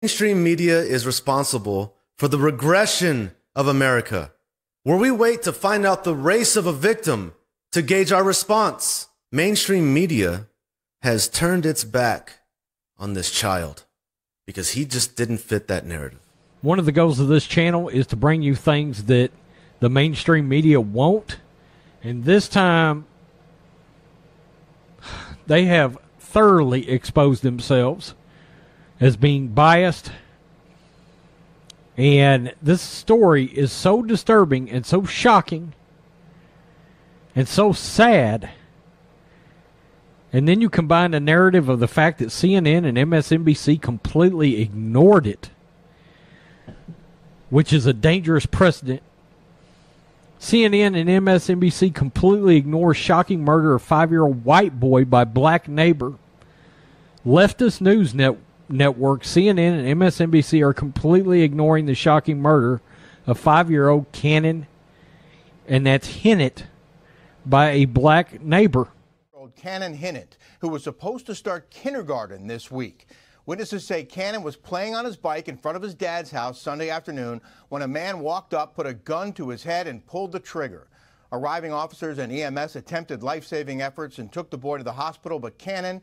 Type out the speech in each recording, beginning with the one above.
Mainstream media is responsible for the regression of America, where we wait to find out the race of a victim to gauge our response. Mainstream media has turned its back on this child because he just didn't fit that narrative. One of the goals of this channel is to bring you things that the mainstream media won't. And this time, they have thoroughly exposed themselves as being biased. And this story is so disturbing and so shocking and so sad. And then you combine the narrative of the fact that CNN and MSNBC completely ignored it, which is a dangerous precedent. CNN and MSNBC completely ignore shocking murder of five-year-old white boy by black neighbor. Leftist news net network, CNN and MSNBC are completely ignoring the shocking murder of five year old Cannon, and that's Hinnant by a black neighbor. Cannon Hinnant, who was supposed to start kindergarten this week. Witnesses say Cannon was playing on his bike in front of his dad's house Sunday afternoon when a man walked up, put a gun to his head, and pulled the trigger. Arriving officers and EMS attempted life saving efforts and took the boy to the hospital, but Cannon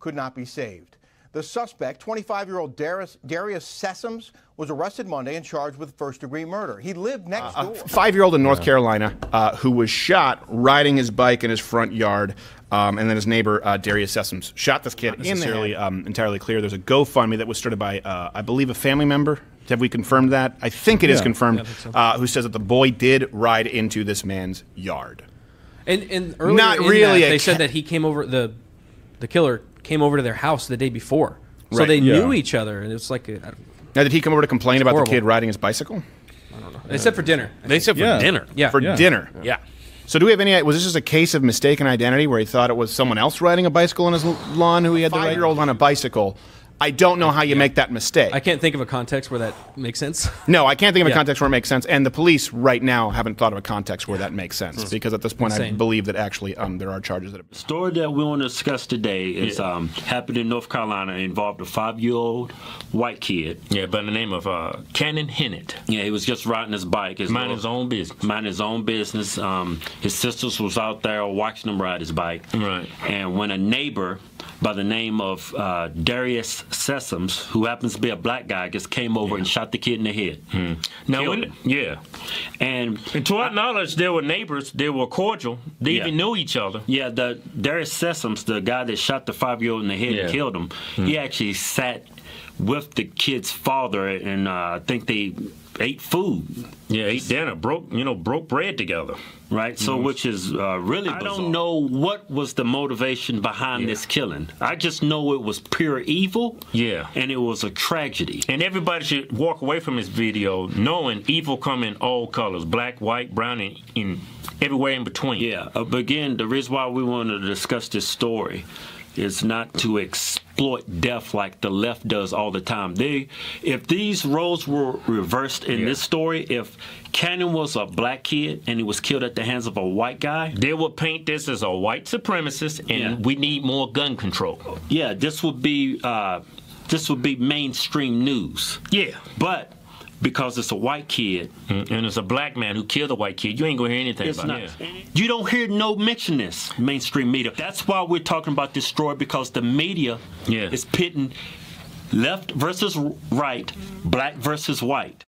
could not be saved. The suspect, 25 year old Darius, Darius Sessoms, was arrested Monday and charged with first degree murder. He lived next Uh, door. a five year old in North Carolina uh, who was shot riding his bike in his front yard. Um, and then his neighbor, uh, Darius Sessoms, shot this kid Not necessarily. Um, entirely clear. There's a GoFundMe that was started by, uh, I believe, a family member. Have we confirmed that? I think it is Yeah. confirmed. Yeah, so. uh, who says that the boy did ride into this man's yard? And and earlier Not in really that, a they said that he came over the the killer came over to their house the day before, so Right. they Yeah. knew each other, and it's like a, I don't, Now, did he come over to complain about horrible. the kid riding his bicycle? I don't know. They said for dinner. They said for Yeah. dinner. Yeah. For Yeah. dinner. Yeah. So do we have any? Was this just a case of mistaken identity where he thought it was someone else riding a bicycle on his lawn who he had the five year old on a bicycle? I don't know how you make that mistake. I can't think of a context where that makes sense. no, I can't think of a Yeah. context where it makes sense. And the police right now haven't thought of a context where that makes sense because at this point I believe that actually um, there are charges that have. story that we want to discuss today is um, happened in North Carolina. It involved a five-year-old white kid. Yeah, by the name of uh, Cannon Hinnant. Yeah, he was just riding his bike. His Mind his own business. Mind his own business. Um, his sisters was out there watching him ride his bike. Right. And when a neighbor by the name of uh, Darius Sessoms, who happens to be a black guy, just came over and shot the kid in the head. Now, Killed when, yeah. And, And to our knowledge, they were neighbors. They were cordial. They Yeah. even knew each other. Yeah, the Darius Sessoms, the guy that shot the five year old in the head Yeah. and killed him, he actually sat with the kid's father and uh, I think they ate food. Yeah, ate dinner, broke you know, broke bread together. Right, so Mhm. which is uh, really I don't know what was the motivation behind this killing. I just know it was pure evil. Yeah. And it was a tragedy. And everybody should walk away from this video knowing evil come in all colors black, white, brown, and in everywhere in between. Yeah, uh, but again, the reason why we want to discuss this story is not to exploit death like the left does all the time. They, if these roles were reversed in this story, if Cannon was a black kid and he was killed at the hands of a white guy, They would paint this as a white supremacist, and Yeah. we need more gun control. yeah, this would be uh, this would be mainstream news. Yeah. But because it's a white kid, Mm, And it's a black man who killed a white kid. You ain't gonna hear anything It's about not. it. You don't hear no mention this mainstream media. That's why we're talking about this story because the media Yeah. is pitting left versus right, black versus white.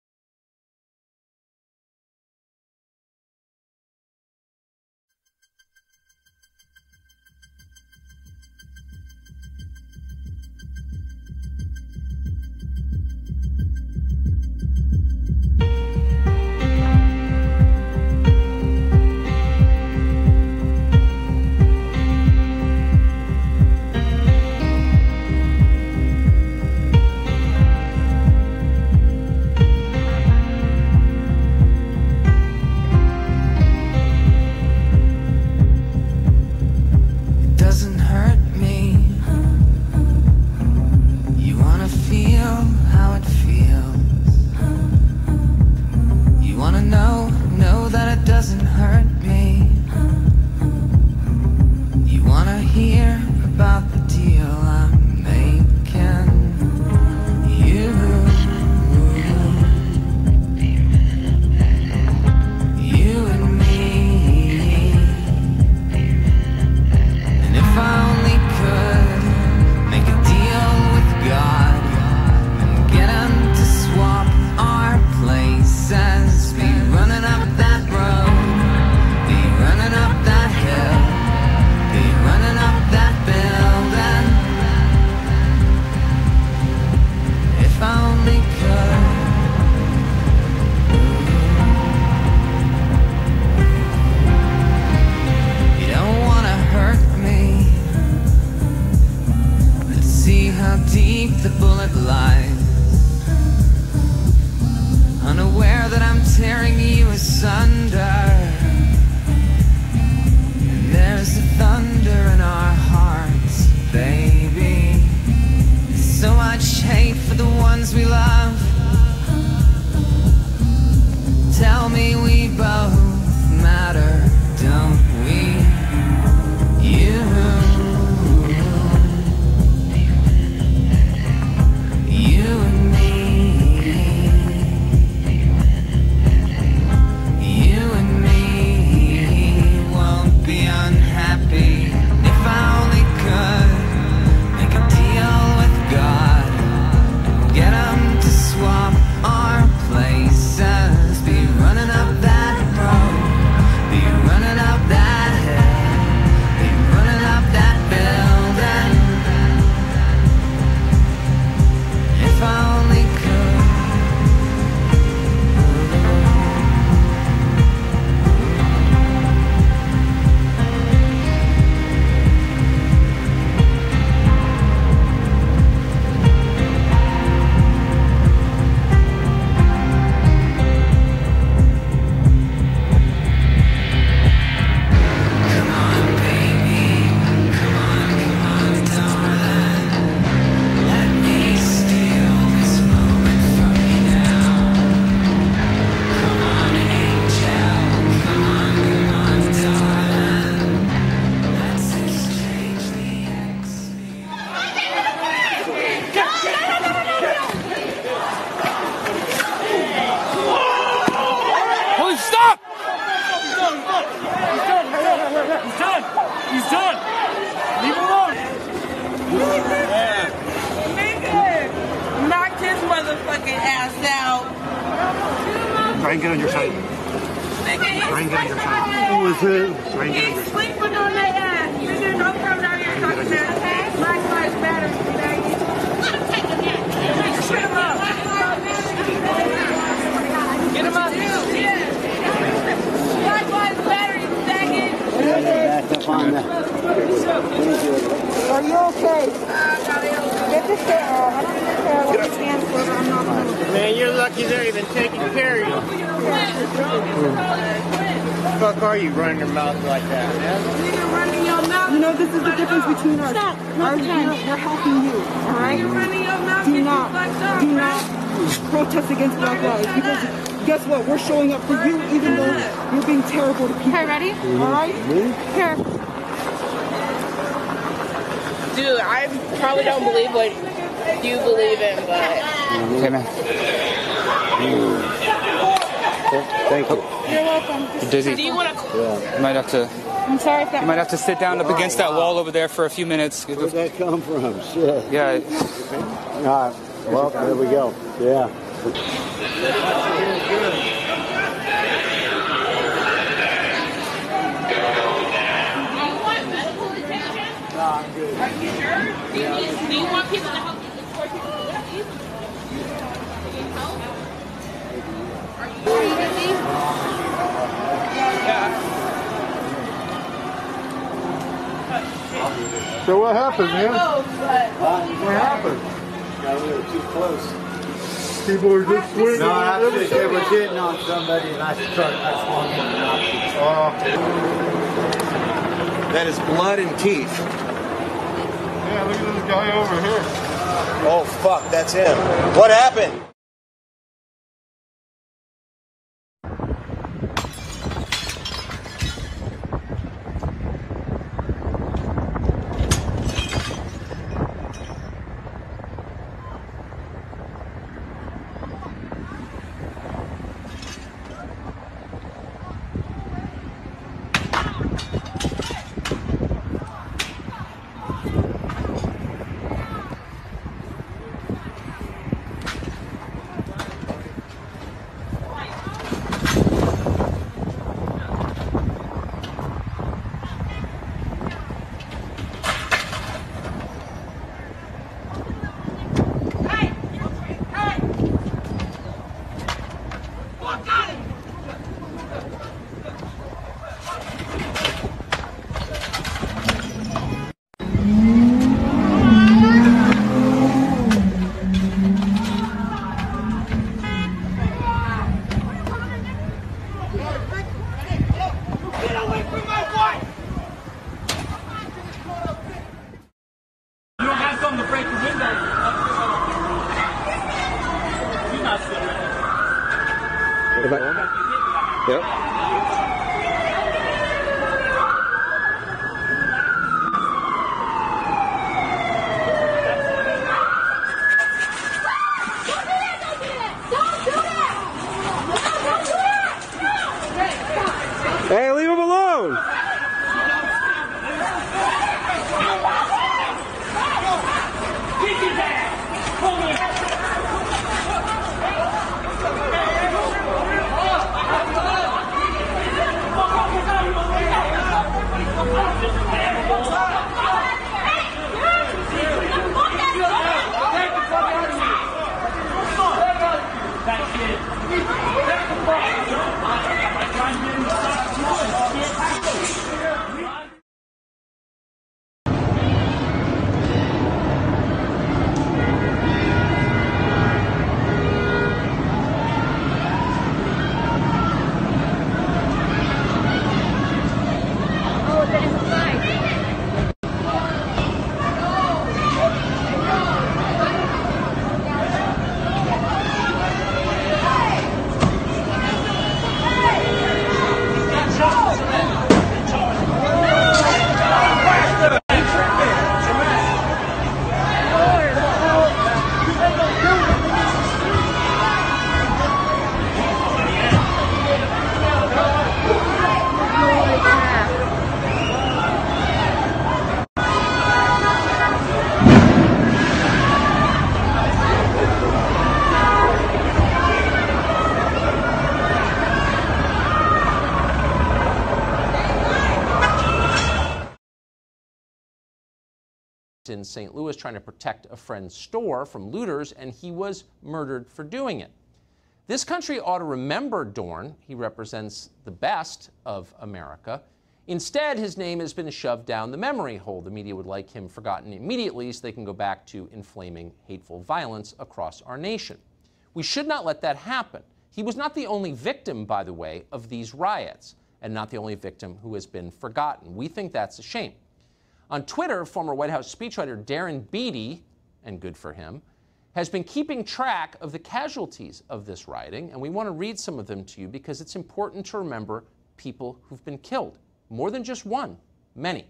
Are you okay? Get the shit off. I don't even care what you stand for. I'm not gonna. Man, you're lucky they're even taking care of you. Fuck are you running your mouth like that, man? running your mouth. You know, this is the difference between us. Stop. Our, we're, we're helping you, all right? You're running your mouth. Do not, you up, do right? not protest against Black Lives because guess what? We're showing up for you even though you're being terrible to people. Okay, ready? All right? Here. Dude, I probably don't believe what you believe in, but. Okay, man. Thank you. You're welcome. You're dizzy. Do you want to? Yeah. You might have to. I'm sorry if that. You might have to sit down up against that wall over there for a few minutes. Where'd that come from? Shit. Yeah. All right. Well, there we go. Yeah. Are you sure? Do you, need, do you want people to help you support people to lift you? Need help? Are you, are you busy? So what happened, man? Oh. What happened? Got a little too close. People are just swinging. No, on actually, they were everything. hitting on somebody, and I struck. I swung in and knocked it. Oh. That is blood and teeth. Yeah, look at this guy over here. Oh, fuck, that's him. What happened? Leave in St. Louis trying to protect a friend's store from looters, and he was murdered for doing it. This country ought to remember Dorn. He represents the best of America. Instead, his name has been shoved down the memory hole. The media would like him forgotten immediately so they can go back to inflaming hateful violence across our nation. We should not let that happen. He was not the only victim, by the way, of these riots, and not the only victim who has been forgotten. We think that's a shame. On Twitter, former White House speechwriter Darren Beattie, and good for him, has been keeping track of the casualties of this rioting, and we want to read some of them to you because it's important to remember people who've been killed. More than just one, many.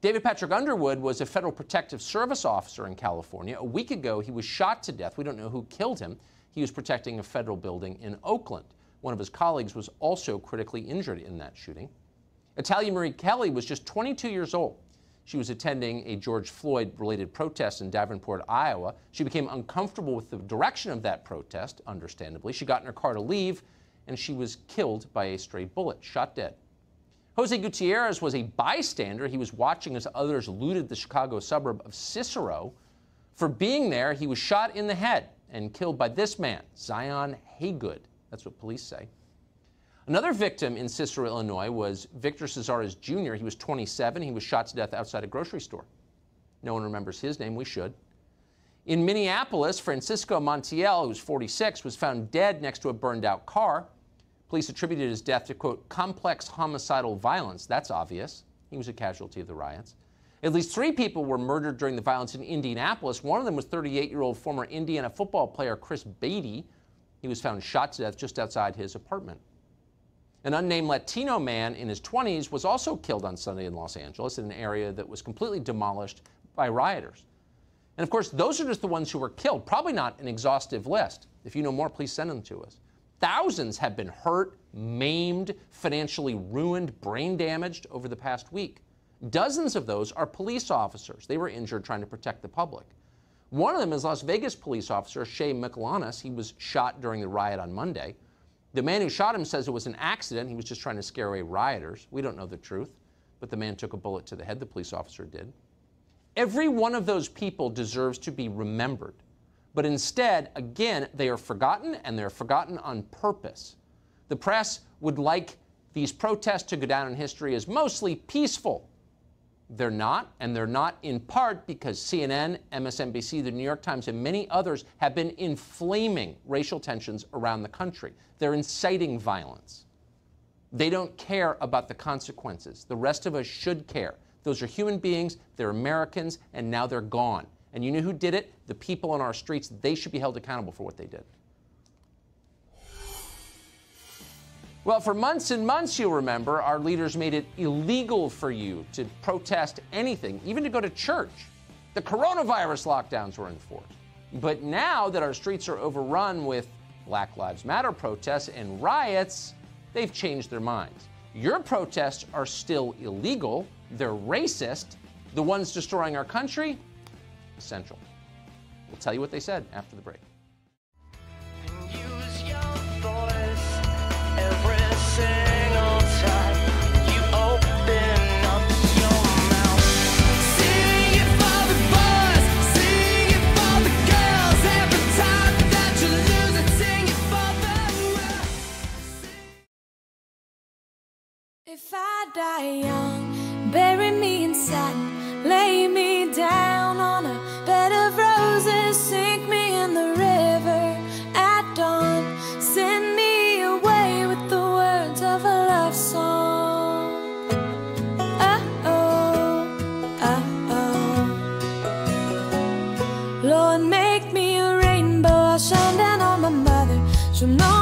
David Patrick Underwood was a Federal Protective Service officer in California. A week ago, he was shot to death. We don't know who killed him. He was protecting a federal building in Oakland. One of his colleagues was also critically injured in that shooting. Italia Marie Kelly was just 22 years old. She was attending a George Floyd related protest in Davenport, Iowa. She became uncomfortable with the direction of that protest, understandably. She got in her car to leave, and she was killed by a stray bullet, shot dead. Jose Gutierrez was a bystander. He was watching as others looted the Chicago suburb of Cicero. For being there, he was shot in the head and killed by this man, Zion Haygood. That's what police say. Another victim in Cicero, Illinois was Victor Cazares Jr. He was 27. He was shot to death outside a grocery store. No one remembers his name. We should. In Minneapolis, Francisco Montiel, who was 46, was found dead next to a burned out car. Police attributed his death to, quote, complex homicidal violence. That's obvious. He was a casualty of the riots. At least three people were murdered during the violence in Indianapolis. One of them was 38 year old former Indiana football player Chris Beaty. He was found shot to death just outside his apartment. An unnamed Latino man in his 20s was also killed on Sunday in Los Angeles in an area that was completely demolished by rioters. And of course, those are just the ones who were killed. Probably not an exhaustive list. If you know more, please send them to us. Thousands have been hurt, maimed, financially ruined, brain damaged over the past week. Dozens of those are police officers. They were injured trying to protect the public. One of them is Las Vegas police officer Shay Mikalonis. He was shot during the riot on Monday. The man who shot him says it was an accident. He was just trying to scare away rioters. We don't know the truth, but the man took a bullet to the head, the police officer did. Every one of those people deserves to be remembered. But instead, again, they are forgotten and they're forgotten on purpose. The press would like these protests to go down in history as mostly peaceful. They're not, and they're not in part because CNN, MSNBC, the New York Times, and many others have been inflaming racial tensions around the country. They're inciting violence. They don't care about the consequences. The rest of us should care. Those are human beings, they're Americans, and now they're gone. And you know who did it? The people on our streets. They should be held accountable for what they did. Well, for months and months, you'll remember, our leaders made it illegal for you to protest anything, even to go to church. The coronavirus lockdowns were enforced. But now that our streets are overrun with Black Lives Matter protests and riots, they've changed their minds. Your protests are still illegal, they're racist. The ones destroying our country, essential. We'll tell you what they said after the break. Young, bury me in satin, lay me down on a bed of roses, sink me in the river at dawn, send me away with the words of a love song. Oh oh, oh oh. Lord, make me a rainbow, I'll shine down on my mother. She'll know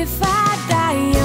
If I die